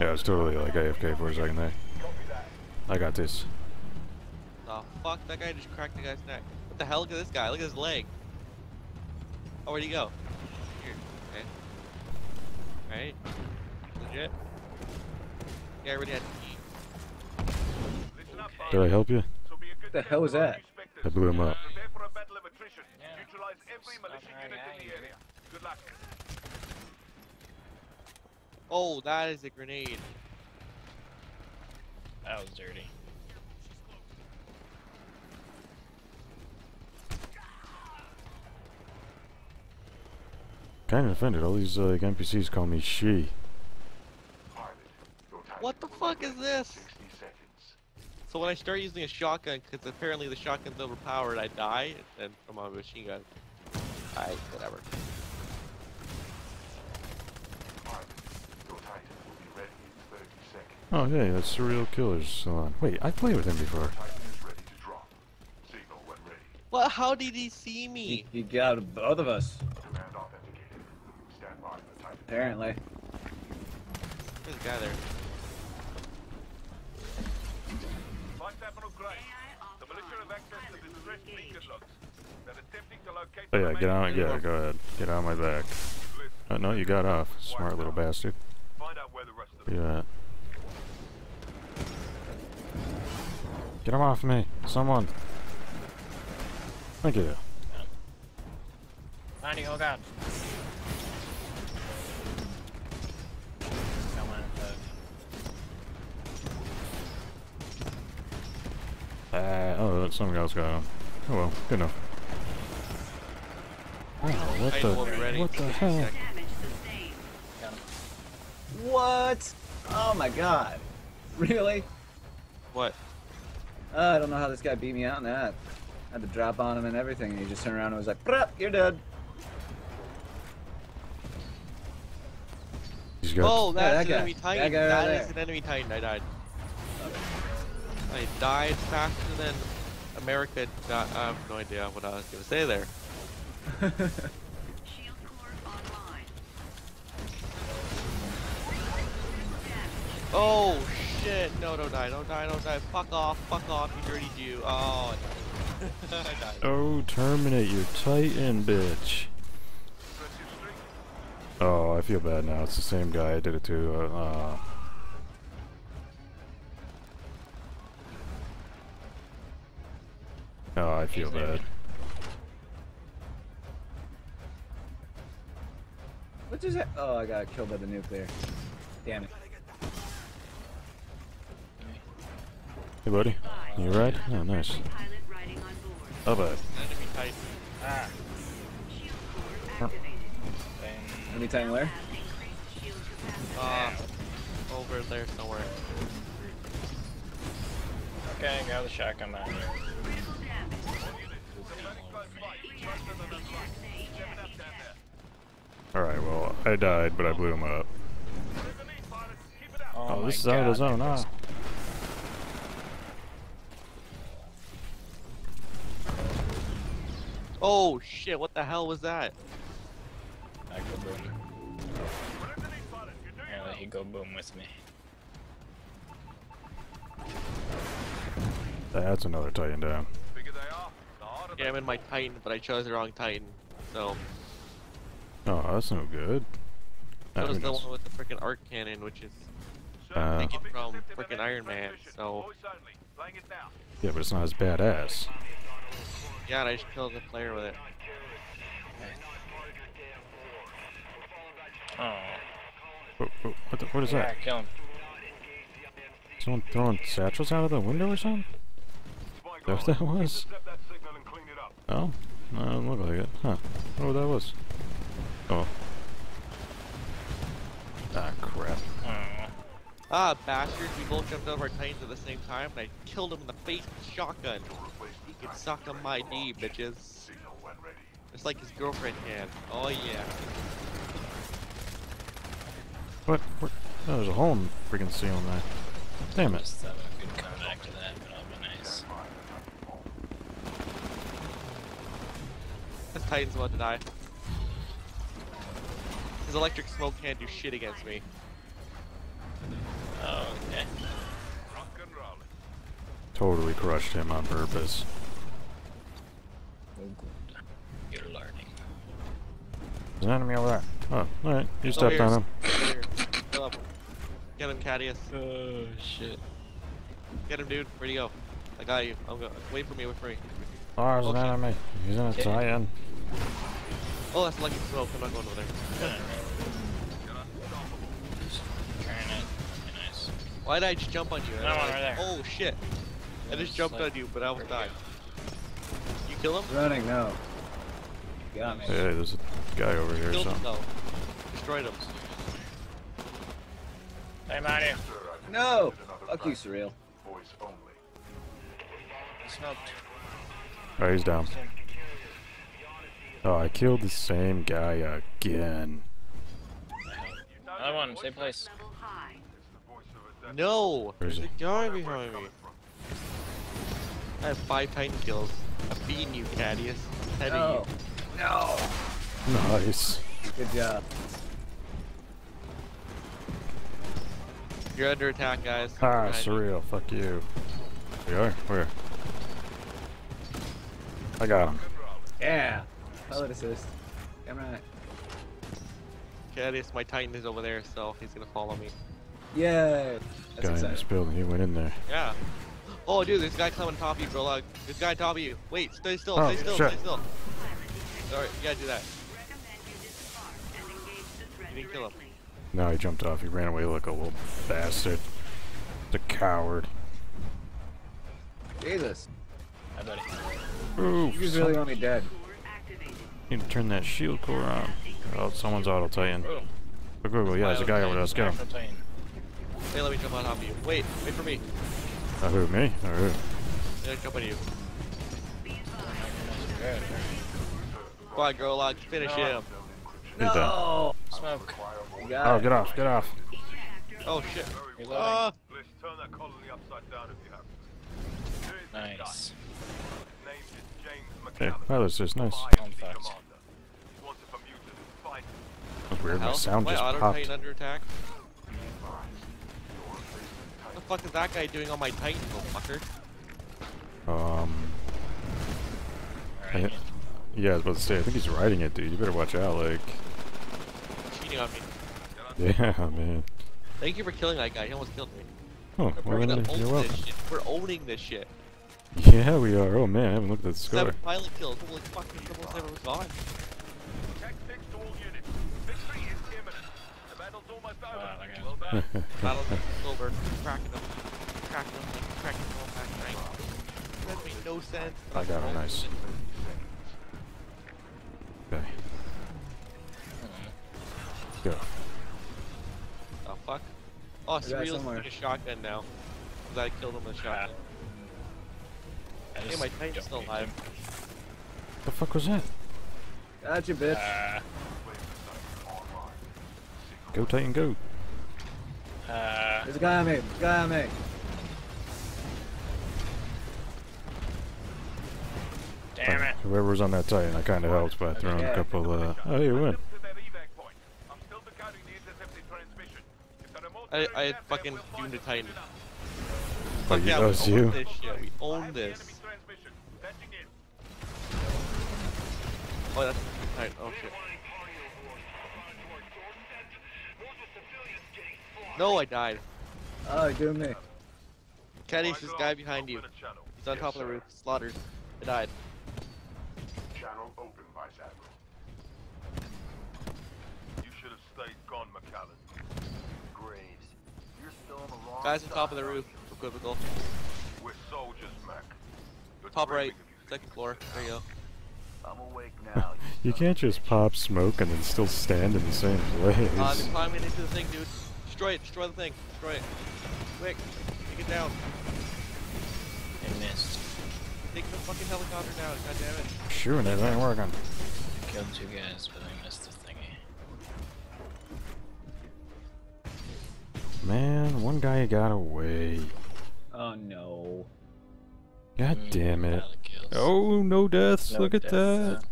Yeah, I was totally like AFK for a second there. I got this. Oh fuck, that guy just cracked the guy's neck. What the hell? Look at this guy, look at his leg. Oh, where'd he go? Here, okay. Right? Legit? Yeah, I already had to eat. Listen Did I help you? So be a good The hell was that? I blew him up. Prepare for a battle. Yeah. Neutralize every Stuff militia right unit at in you. the area. Good luck. Oh, that is a grenade. That was dirty. Kind of offended. All these uh, like NPCs call me she. What the fuck is this? So when I start using a shotgun, because apparently the shotgun's overpowered, I die, and from a machine gun. I whatever. Oh yeah, that's Surreal Killer's salon. Wait, I played with him before. Well, how did he see me? He, he got both of us, apparently. There's a guy there. Vice Admiral Gray. The militia have access to the distressed beacon logs. They're attempting to locate Oh yeah, get on. remaining Yeah, go ahead. Get on my back. Oh, no, you got off. Smart little bastard. find out where the rest of them Yeah. Get him off me. Someone. Thank you. Finding, oh god. Come on, uh, oh, something else got him. Oh well, good enough. Oh, what I the? will What the hell? seconds. got him. What? Oh my god. Really? What? Uh, I don't know how this guy beat me out in that. I had to drop on him and everything, and he just turned around and was like, "Bruh, you're dead. He's got. Oh, Yeah, that's that an guy. enemy That titan. guy right That there. is an enemy titan. I died. I died faster than America. Got, I have no idea what I was gonna say there. Oh shit! No, don't die, don't die, don't die. Fuck off, fuck off, you dirty Jew. Oh, I died. I died. Oh, terminate your Titan, bitch. Oh, I feel bad now. It's the same guy. I did it to. Uh, uh, oh, I feel bad. What just hap- Oh, I got killed by the nuclear. Damn it. Hey, buddy. You right? Oh, nice. Pilot riding on board. Oh, bad. Enemy. Ah, Shield core activated. then Any time where? Has increased shield capacity. Uh, over there somewhere. okay, got the shotgun out here. Alright, well, I died, but I blew him up. Oh, Oh, this is out of the God, zone. there Ah. goes- Oh shit! What the hell was that? I go boom. Apparently he go boom with me. That's another Titan down. Bigger they are, the harder Yeah, I'm in my titan, but I chose the wrong titan. So, Oh, that's no good. that Ah, was who the knows? one with the freaking arc cannon, which is Uh, taken from freaking Iron Man. So, Voice only. Playing it now. Yeah, but it's not as badass. Yeah, and I just killed the player with it. Oh, What, what, what, the, what is yeah, that? kill him. Someone throwing satchels out of the window or something? Spy Is that what that was? That signal and clean it up. Oh, no, it doesn't look like it. Huh. I wonder what that was. Oh. Ah, crap. Oh, Ah, bastards! We both jumped over our titans at the same time, and I killed him in the face with a shotgun. He can suck on my D, bitches. It's like his girlfriend can. Oh yeah. What? what? Oh, there's a hole in the freaking ceiling there. Damn it. just thought we could come back to that, but that'll be nice. This titan's about to die. His electric smoke can't do shit against me. Oh, okay. Totally crushed him on purpose. Oh, You're learning. There's an enemy over there. Oh, alright. You stepped on him. Get him, Kadius. Oh, shit. Get him, dude. Where'd he go? I got you. I'm go wait for me, wait for me. Oh, there's okay. an enemy. He's in a tie-in. Oh, that's lucky smoke. I'm not going over there. Why did I just jump on you? No, I right there. Oh shit! I just jumped like- on you, but I almost Where'd died. You kill him? Running, no. Got me. Hey, there's a guy over here. Killed So. him though. Destroyed him. Hey, Mario. No! Fuck you, Surreal. Smoked. Oh, he's down. Oh, I killed the same guy again. Another one, same place. Level high. No! There's a guy behind me. I have five Titan kills. I'm beating you, Kadius. Ahead No. of No! Nice. Good job. you. You're under attack, guys. Ah, Behind you. surreal. Fuck you. We are? Where? I got him. Yeah! Pilot assist. Damn right. Kadius, my Titan is over there, so he's gonna follow me. Yay! That's Guy in this building. He went in there. Yeah. Oh, dude, this guy climbing on top of you, bro. Like, this guy on top of you. Wait, stay still, Oh, stay still, shit. stay still. Alright, you gotta do that. Recommend you disembark and engage the threat You didn't kill him. directly. No, he jumped off. He ran away like a little bastard. The coward. Jesus. Hi, buddy. Ooh, He was really only dead. Core activated. Need to turn that shield core on. Oh, someone's auto titan. Oh. Look, look, look, yeah, there's a guy over there. Let's get him. Actual Hey, let me jump on top of you. Wait, wait for me. Uh, who, me? Or who? I'm gonna jump on you. Be advised. Good. Come on, girl, log, finish No. him. He's down. No! Smoke. Oh, it. get off, get off. Oh shit. Reloading. Ah! Let's turn that colony upside down if you have to. Here is the Nice. guy. His name Hey, MacAllan. pilot's just nice. IMC Fun fact. commander. He's wanted for mutiny. Fight. That's weird. My sound my just popped. under attack. What the fuck is that guy doing on my titan, little fucker? Um, yeah, I was about to say, I think he's riding it, dude. You better watch out, like. Cheating on me. Yeah, man. Thank you for killing that guy. He almost killed me. Oh, We're well, you're welcome. We're owning this shit. Yeah, we are. Oh man, I haven't looked at the score. Seven pilot kills. Holy fuck, this almost never was gone. Wow, that guy's well done. Battle is over. Cracking them. Cracking them. Like, cracking them all back right. That made no sense. I got him, nice. it. Okay. Go. Oh fuck. Oh, There's a Surreal's somewhere. using a shotgun now. Cause I killed him with a shotgun. I Hey, my Titan's still alive. him. The fuck was that? Gotcha, bitch. Uh, Go Titan, go. Uh, There's a guy on me. There's a guy on me. damn it. Whoever's on that Titan, I kind of helped by throwing Yeah. a couple. Uh, oh, you win. Send them to their evac point. I'm still the intercepted transmission. If the remote I, I had fucking we'll doomed a Titan. soon enough. Fuck you, yeah, that was you. this shit. We own this. enemy transmission. Patching in. Oh, that's Titan. Oh shit. No, I died. Oh, you're doing me. Caddy's this guy behind you. Open a channel. He's on top of the roof. Slaughtered. I died. Channel open, Vice Admiral. You should have stayed gone, MacAllan. Graves, you're still on the wrong Guys on top of the roof. Equivocal. We're soldiers, Mac. You're Top right. if you think Second floor. There you go. I'm awake now. You can't just pop smoke and then still stand in the same place. Uh, they're climbing into the thing, dude. Destroy it. Destroy the thing. Destroy it. Quick. Take it down. I missed. Take the fucking helicopter down. God damn it. Shooting it, ain't working. Killed two guys, but I missed the thingy. Man, one guy got away. Oh no. God Mm, damn it. Oh, no deaths. No Look at deaths,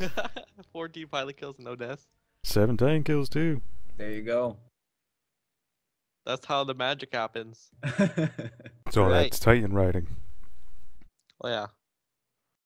that. 14 pilot kills, no deaths. 17 kills, too. There you go. That's how the magic happens. It's Oh, Right. that's Titan riding. Oh yeah.